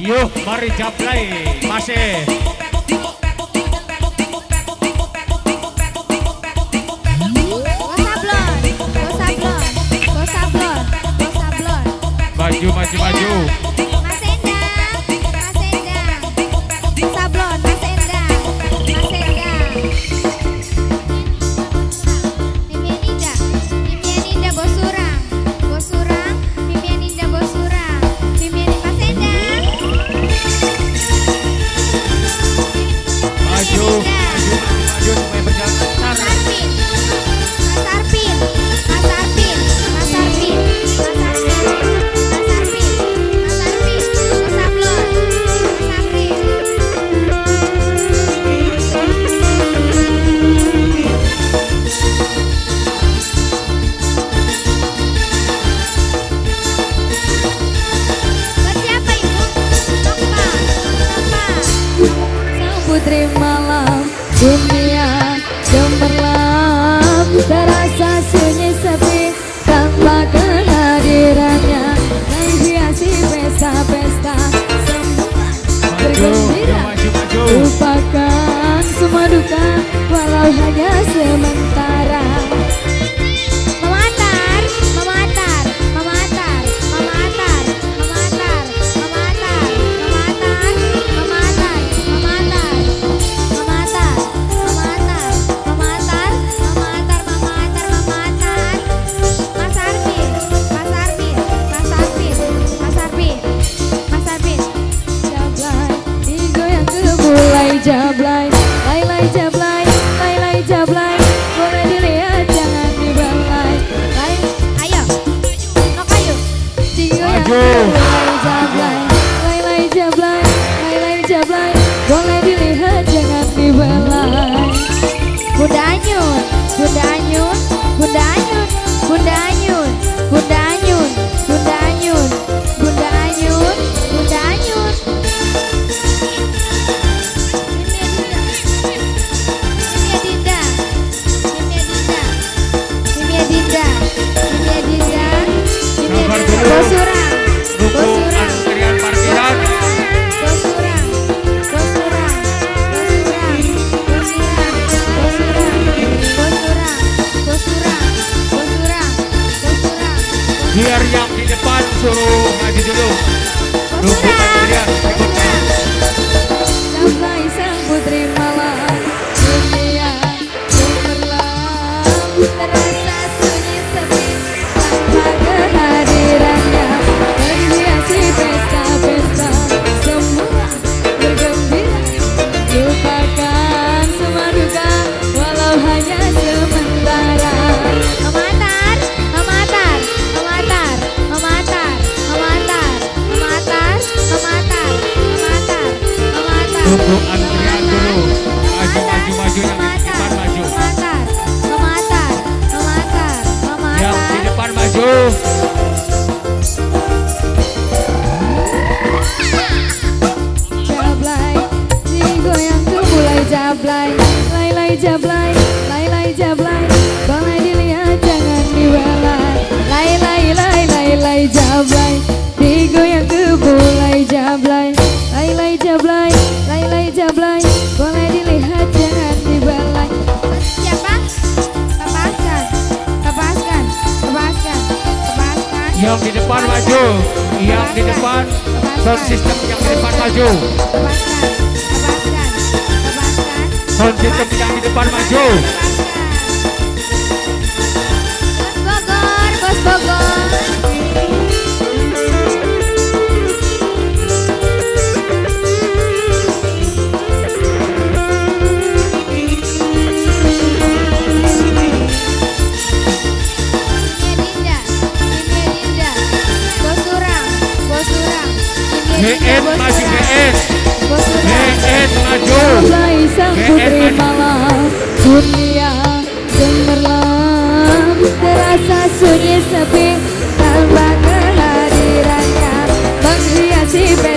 Yuk, mari japlay. Masih. Maju, maju, maju. maju. Lupakan semua duka walau hanya sementara. Bunda Ayu biar yang di depan suruh maju dulu. lupa kalian. dulu. Maju. maju maju yang di depan maju. Jablay digoyang tuh mulai lay lay jablay lay lay jablay. Balai dilihat jangan dibelai lay lay lay lay lay jablay. jablay Boleh dilihat jangan dibalai iya, Siapa? Lepaskan Lepaskan Lepaskan Lepaskan Yang di depan maju. Yang di depan Sound system yang di depan maju. Lepaskan Lepaskan Lepaskan Sound system yang di depan maju. see.